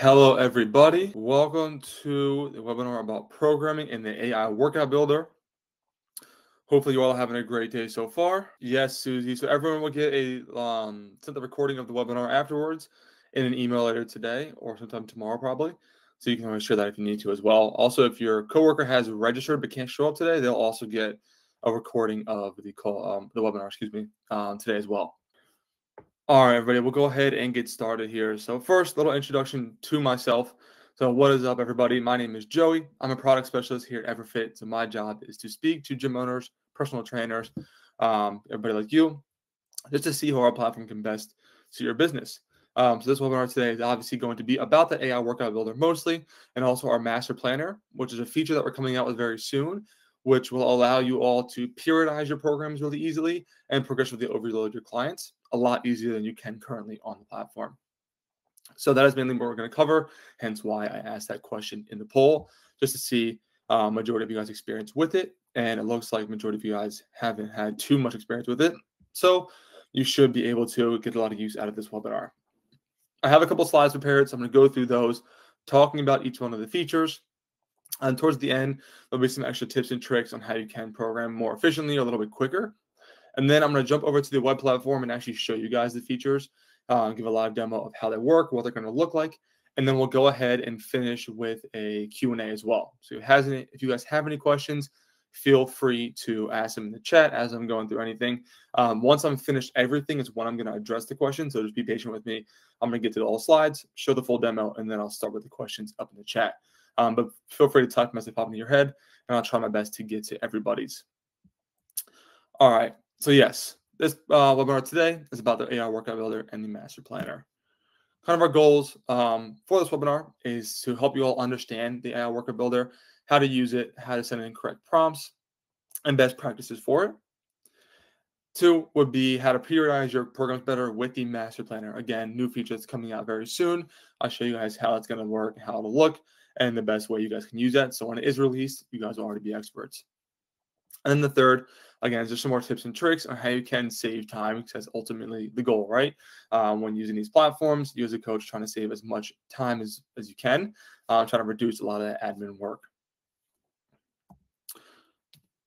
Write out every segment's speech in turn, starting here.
Hello, everybody. Welcome to the webinar about programming in the AI Workout Builder. Hopefully, you all having a great day so far. Yes, Susie. So everyone will get a um, sent the recording of the webinar afterwards in an email later today or sometime tomorrow, probably. So you can always share that if you need to as well. Also, if your coworker has registered but can't show up today, they'll also get a recording of the call, um, the webinar, excuse me, um, today as well. All right, everybody, we'll go ahead and get started here. So first, little introduction to myself. So what is up, everybody? My name is Joey. I'm a product specialist here at Everfit. So my job is to speak to gym owners, personal trainers, um, everybody like you, just to see how our platform can best suit your business. Um, so this webinar today is obviously going to be about the AI Workout Builder mostly, and also our Master Planner, which is a feature that we're coming out with very soon, which will allow you all to periodize your programs really easily and progressively overload your clients a lot easier than you can currently on the platform. So that is mainly what we're going to cover, hence why I asked that question in the poll, just to see uh, majority of you guys experience with it. And it looks like majority of you guys haven't had too much experience with it. So you should be able to get a lot of use out of this webinar. I have a couple slides prepared, so I'm going to go through those, talking about each one of the features. And towards the end, there'll be some extra tips and tricks on how you can program more efficiently, a little bit quicker. And then I'm going to jump over to the web platform and actually show you guys the features, uh, give a live demo of how they work, what they're going to look like. And then we'll go ahead and finish with a Q&A as well. So if, has any, if you guys have any questions, feel free to ask them in the chat as I'm going through anything. Um, once I'm finished everything is when I'm going to address the questions. So just be patient with me. I'm going to get to all slides, show the full demo, and then I'll start with the questions up in the chat. Um, but feel free to type them as they pop into your head, and I'll try my best to get to everybody's. All right. So yes, this uh, webinar today is about the AI Workout Builder and the Master Planner. Kind of our goals um, for this webinar is to help you all understand the AI Workout Builder, how to use it, how to send in correct prompts, and best practices for it. Two would be how to periodize your programs better with the Master Planner. Again, new features coming out very soon. I'll show you guys how it's going to work, how it'll look, and the best way you guys can use that. So when it is released, you guys will already be experts. And then the third again, there's some more tips and tricks on how you can save time because that's ultimately the goal, right? Um, when using these platforms, you as a coach trying to save as much time as, as you can, uh, trying to reduce a lot of that admin work.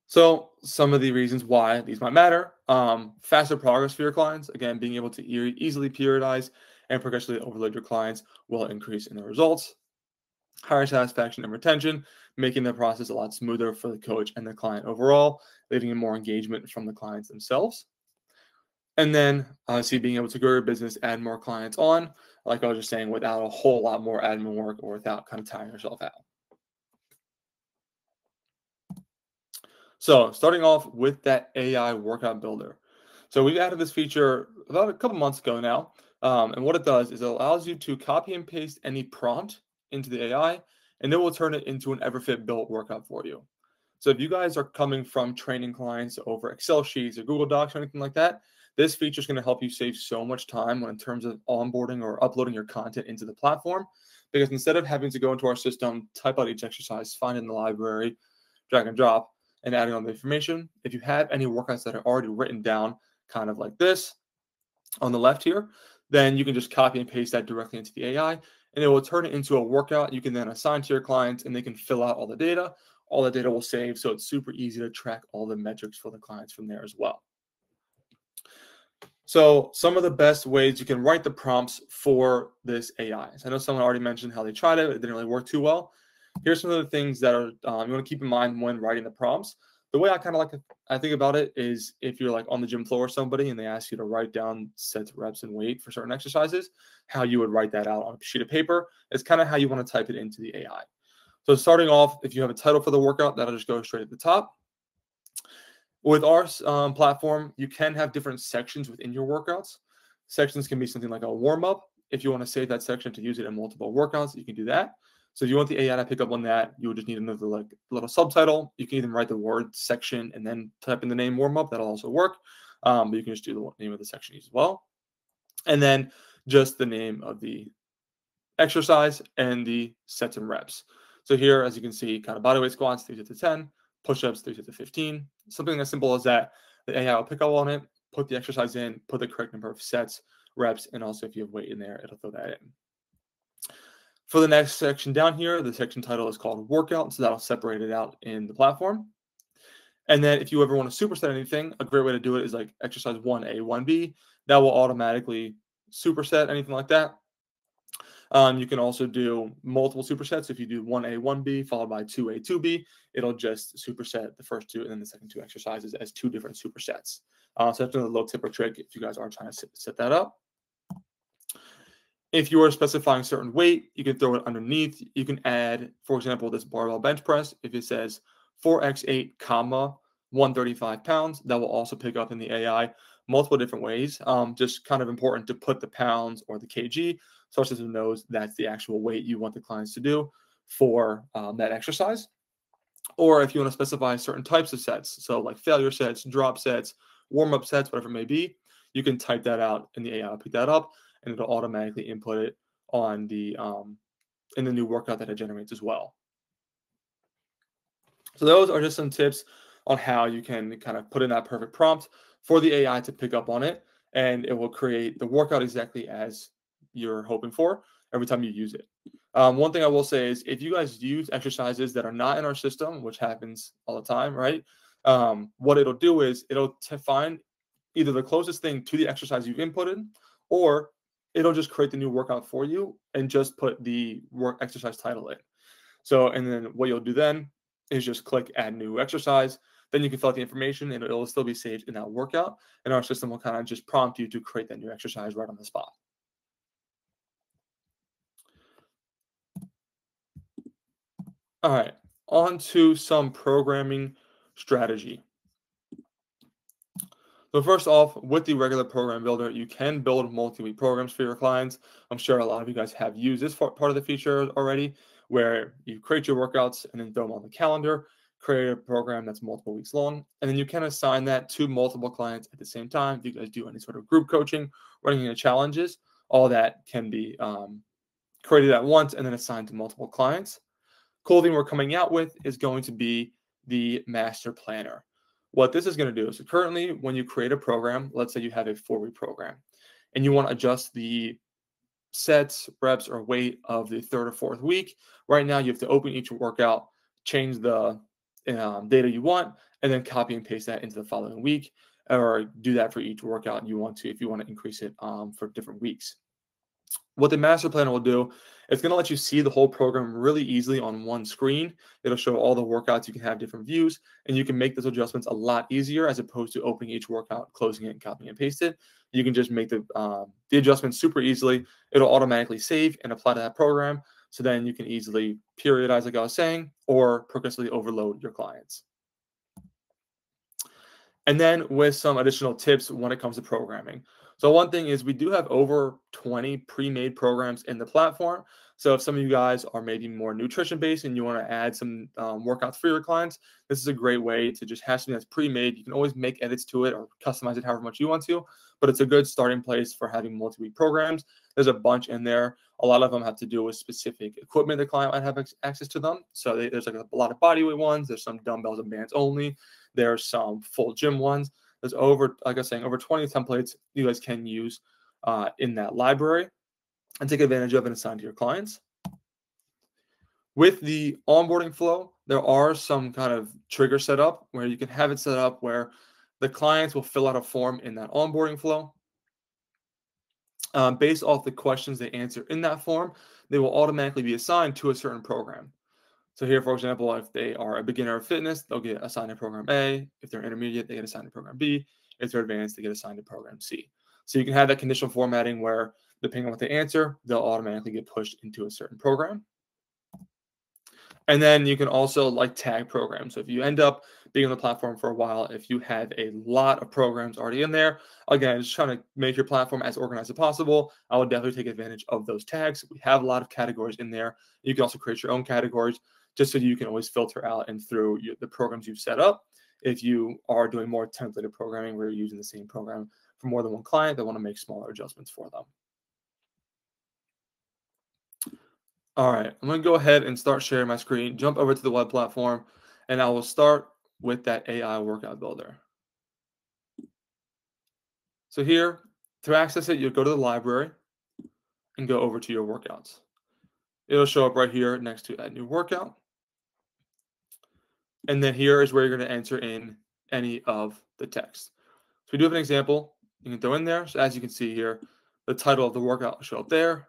So some of the reasons why these might matter, um, faster progress for your clients. Again, being able to e easily periodize and progressively overload your clients will increase in the results higher satisfaction and retention, making the process a lot smoother for the coach and the client overall, leading to more engagement from the clients themselves. And then obviously being able to grow your business, add more clients on, like I was just saying, without a whole lot more admin work or without kind of tiring yourself out. So starting off with that AI workout builder. So we've added this feature about a couple months ago now. Um, and what it does is it allows you to copy and paste any prompt into the AI, and then we'll turn it into an Everfit built workout for you. So if you guys are coming from training clients over Excel sheets or Google Docs or anything like that, this feature is going to help you save so much time when in terms of onboarding or uploading your content into the platform. Because instead of having to go into our system, type out each exercise, find it in the library, drag and drop, and adding on the information, if you have any workouts that are already written down, kind of like this on the left here, then you can just copy and paste that directly into the AI and it will turn it into a workout you can then assign to your clients and they can fill out all the data. All the data will save. So it's super easy to track all the metrics for the clients from there as well. So some of the best ways you can write the prompts for this AI. So I know someone already mentioned how they tried it. It didn't really work too well. Here's some of the things that are um, you want to keep in mind when writing the prompts the way I kind of like I think about it is if you're like on the gym floor or somebody and they ask you to write down sets, reps, and weight for certain exercises, how you would write that out on a sheet of paper is kind of how you want to type it into the AI. So starting off, if you have a title for the workout, that'll just go straight at the top. With our um, platform, you can have different sections within your workouts. Sections can be something like a warm up. If you want to save that section to use it in multiple workouts, you can do that. So if you want the AI to pick up on that, you would just need another like little subtitle. You can even write the word section and then type in the name warm up. That'll also work. Um, but you can just do the name of the section as well. And then just the name of the exercise and the sets and reps. So here, as you can see, kind of bodyweight squats, 3 to 10, push-ups, 3 to 15. Something as simple as that. The AI will pick up on it, put the exercise in, put the correct number of sets, reps, and also if you have weight in there, it'll throw that in. For the next section down here, the section title is called workout. So that'll separate it out in the platform. And then if you ever want to superset anything, a great way to do it is like exercise 1A, 1B. That will automatically superset anything like that. Um, you can also do multiple supersets. If you do 1A, 1B, followed by 2A, 2B, it'll just superset the first two and then the second two exercises as two different supersets. Uh, so that's another little tip or trick if you guys are trying to set that up. If you are specifying certain weight, you can throw it underneath. You can add, for example, this barbell bench press. If it says 4x8, comma 135 pounds, that will also pick up in the AI multiple different ways. Um, just kind of important to put the pounds or the kg so our system knows that's the actual weight you want the clients to do for um, that exercise. Or if you want to specify certain types of sets, so like failure sets, drop sets, warm up sets, whatever it may be, you can type that out in the AI pick that up and it'll automatically input it on the um, in the new workout that it generates as well. So those are just some tips on how you can kind of put in that perfect prompt for the AI to pick up on it, and it will create the workout exactly as you're hoping for every time you use it. Um, one thing I will say is if you guys use exercises that are not in our system, which happens all the time, right? Um, what it'll do is it'll find either the closest thing to the exercise you've inputted, or it'll just create the new workout for you and just put the work exercise title in. So, and then what you'll do then is just click add new exercise. Then you can fill out the information and it'll still be saved in that workout. And our system will kind of just prompt you to create that new exercise right on the spot. All right, on to some programming strategy. So first off, with the regular program builder, you can build multi-week programs for your clients. I'm sure a lot of you guys have used this part of the feature already, where you create your workouts and then throw them on the calendar, create a program that's multiple weeks long, and then you can assign that to multiple clients at the same time. If you guys do any sort of group coaching, running into challenges, all that can be um, created at once and then assigned to multiple clients. Cool thing we're coming out with is going to be the master planner. What this is going to do is currently when you create a program, let's say you have a four week program and you want to adjust the sets, reps, or weight of the third or fourth week. Right now, you have to open each workout, change the um, data you want, and then copy and paste that into the following week, or do that for each workout you want to if you want to increase it um, for different weeks. What the master planner will do, it's going to let you see the whole program really easily on one screen. It'll show all the workouts. You can have different views, and you can make those adjustments a lot easier as opposed to opening each workout, closing it, and copying and paste it. You can just make the um, the adjustments super easily. It'll automatically save and apply to that program. So then you can easily periodize, like I was saying, or progressively overload your clients. And then with some additional tips when it comes to programming. So one thing is we do have over 20 pre-made programs in the platform. So if some of you guys are maybe more nutrition based and you want to add some um, workouts for your clients, this is a great way to just have something that's pre-made. You can always make edits to it or customize it however much you want to, but it's a good starting place for having multi-week programs. There's a bunch in there. A lot of them have to do with specific equipment the client might have access to them. So they, there's like a lot of bodyweight ones. There's some dumbbells and bands only. There's some full gym ones. There's over, like I was saying, over 20 templates you guys can use uh, in that library and take advantage of and assign to your clients. With the onboarding flow, there are some kind of trigger set up where you can have it set up where the clients will fill out a form in that onboarding flow. Um, based off the questions they answer in that form, they will automatically be assigned to a certain program. So here, for example, if they are a beginner of fitness, they'll get assigned to program A. If they're intermediate, they get assigned to program B. If they're advanced, they get assigned to program C. So you can have that conditional formatting where, depending on what they answer, they'll automatically get pushed into a certain program. And then you can also like tag programs. So if you end up being on the platform for a while, if you have a lot of programs already in there, again, just trying to make your platform as organized as possible, I would definitely take advantage of those tags. We have a lot of categories in there. You can also create your own categories just so you can always filter out and through your, the programs you've set up. If you are doing more templated programming where you're using the same program for more than one client, they want to make smaller adjustments for them. All right, I'm going to go ahead and start sharing my screen, jump over to the web platform, and I will start with that AI workout builder. So here, to access it, you'll go to the library and go over to your workouts. It'll show up right here next to that new workout. And then here is where you're going to enter in any of the text. So we do have an example you can throw in there. So as you can see here, the title of the workout will show up there,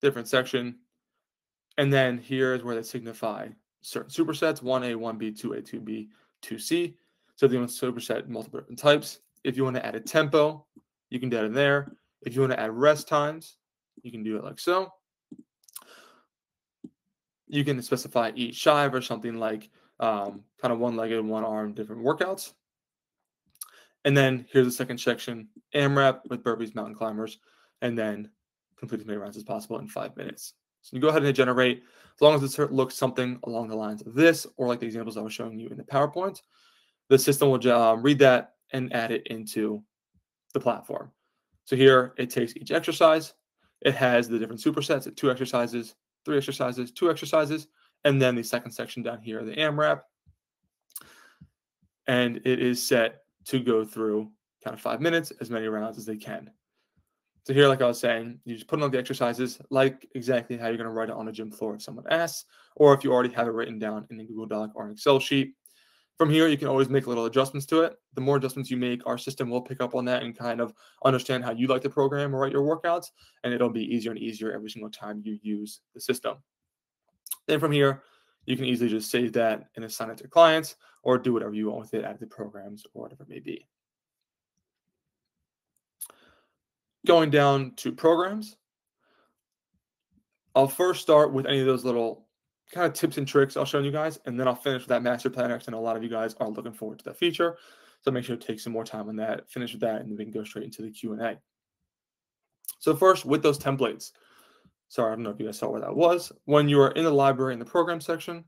different section. And then here is where they signify certain supersets, 1A, 1B, 2A, 2B, 2C. So if you want to superset multiple different types, if you want to add a tempo, you can do that in there. If you want to add rest times, you can do it like so. You can specify each shive or something like um, kind of one-legged, one-arm, different workouts. And then here's the second section, AMRAP with burpees, mountain climbers, and then complete as many rounds as possible in five minutes. So you go ahead and generate, as long as it looks something along the lines of this, or like the examples I was showing you in the PowerPoint, the system will um, read that and add it into the platform. So here it takes each exercise. It has the different supersets, two exercises, three exercises, two exercises, and then the second section down here, the AMRAP. And it is set to go through kind of five minutes, as many rounds as they can. So here, like I was saying, you just put on the exercises like exactly how you're going to write it on a gym floor if someone asks, or if you already have it written down in a Google Doc or an Excel sheet. From here, you can always make little adjustments to it. The more adjustments you make, our system will pick up on that and kind of understand how you like to program or write your workouts, and it'll be easier and easier every single time you use the system. Then from here, you can easily just save that and assign it to clients or do whatever you want with it, add the programs or whatever it may be. Going down to programs, I'll first start with any of those little kind of tips and tricks I'll show you guys, and then I'll finish with that master planner because a lot of you guys are looking forward to that feature. So make sure to take some more time on that, finish with that, and then we can go straight into the Q&A. So first, with those templates, sorry, I don't know if you guys saw where that was. When you are in the library in the program section,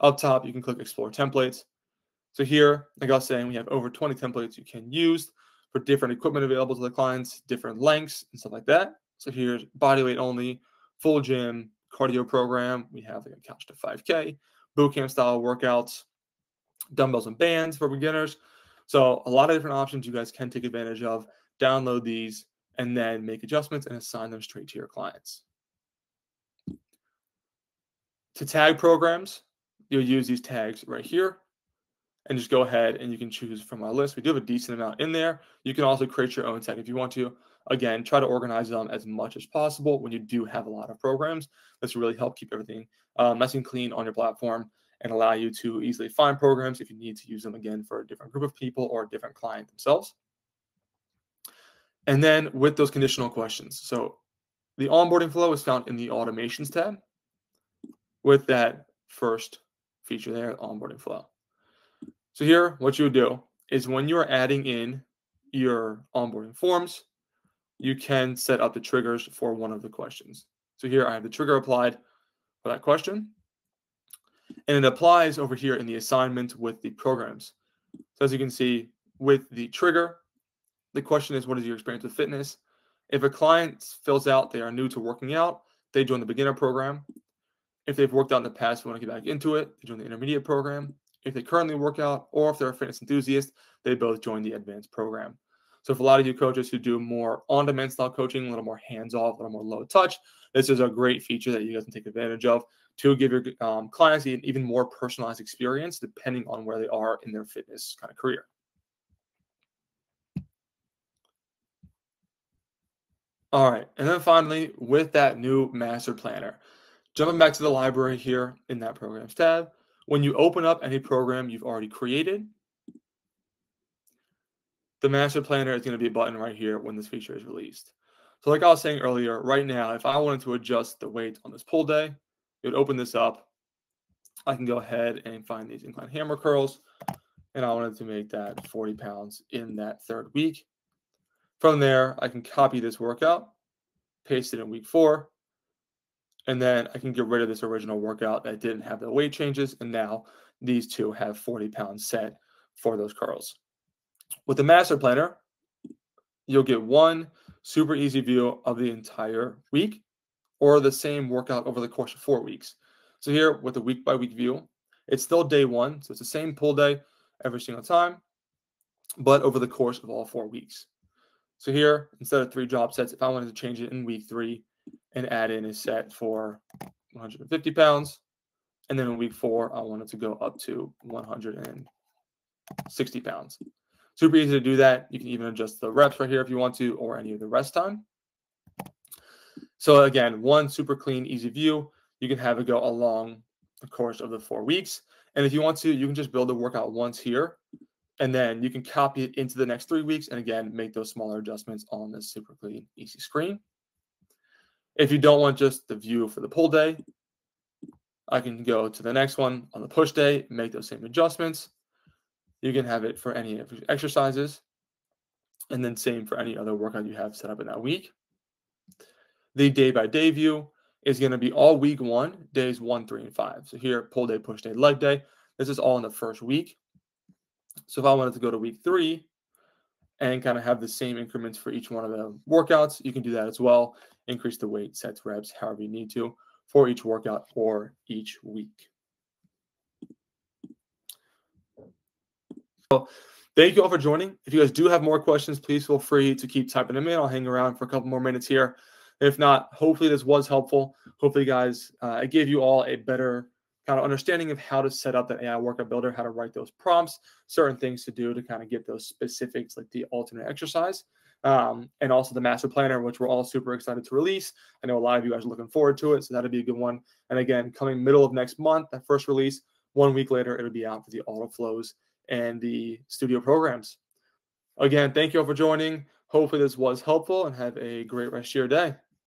up top, you can click Explore Templates. So here, like I was saying, we have over 20 templates you can use for different equipment available to the clients, different lengths and stuff like that. So here's body weight only, full gym, cardio program. We have like a couch to 5K, bootcamp style workouts, dumbbells and bands for beginners. So a lot of different options you guys can take advantage of. Download these and then make adjustments and assign them straight to your clients. To tag programs, you'll use these tags right here and just go ahead and you can choose from our list. We do have a decent amount in there. You can also create your own tag if you want to. Again, try to organize them as much as possible when you do have a lot of programs. This really help keep everything um, nice and clean on your platform and allow you to easily find programs if you need to use them again for a different group of people or a different client themselves. And then with those conditional questions. So the onboarding flow is found in the automations tab with that first feature there, onboarding flow. So here, what you would do is when you are adding in your onboarding forms, you can set up the triggers for one of the questions. So here I have the trigger applied for that question. And it applies over here in the assignment with the programs. So as you can see, with the trigger, the question is, what is your experience with fitness? If a client fills out they are new to working out, they join the beginner program. If they've worked out in the past, want to get back into it, they join the intermediate program. If they currently work out or if they're a fitness enthusiast, they both join the advanced program. So for a lot of you coaches who do more on-demand style coaching, a little more hands-off, a little more low touch, this is a great feature that you guys can take advantage of to give your um, clients an even more personalized experience depending on where they are in their fitness kind of career. All right, and then finally, with that new master planner, jumping back to the library here in that programs tab, when you open up any program you've already created, the master planner is going to be a button right here when this feature is released. So like I was saying earlier, right now, if I wanted to adjust the weight on this pull day, it would open this up. I can go ahead and find these incline hammer curls. And I wanted to make that 40 pounds in that third week. From there, I can copy this workout, paste it in week four, and then I can get rid of this original workout that didn't have the weight changes. And now these two have 40 pounds set for those curls. With the master planner, you'll get one super easy view of the entire week or the same workout over the course of four weeks. So here with the week by week view, it's still day one. So it's the same pull day every single time, but over the course of all four weeks. So here, instead of three drop sets, if I wanted to change it in week three, and add in a set for 150 pounds. And then in week four, I wanted to go up to 160 pounds. Super easy to do that. You can even adjust the reps right here if you want to, or any of the rest time. So again, one super clean, easy view. You can have it go along the course of the four weeks. And if you want to, you can just build the workout once here, and then you can copy it into the next three weeks. And again, make those smaller adjustments on this super clean, easy screen. If you don't want just the view for the pull day, I can go to the next one on the push day, make those same adjustments. You can have it for any exercises, and then same for any other workout you have set up in that week. The day by day view is going to be all week one, days one, three, and five. So here, pull day, push day, leg day. This is all in the first week. So if I wanted to go to week three and kind of have the same increments for each one of the workouts, you can do that as well. Increase the weight, sets, reps, however you need to for each workout or each week. So thank you all for joining. If you guys do have more questions, please feel free to keep typing them in. I'll hang around for a couple more minutes here. If not, hopefully this was helpful. Hopefully, guys, uh, I gave you all a better kind of understanding of how to set up that AI workout builder, how to write those prompts, certain things to do to kind of get those specifics like the alternate exercise. Um, and also the master planner, which we're all super excited to release. I know a lot of you guys are looking forward to it, so that'll be a good one. And again, coming middle of next month, that first release, one week later, it'll be out for the auto flows and the studio programs. Again, thank you all for joining. Hopefully, this was helpful and have a great rest of your day.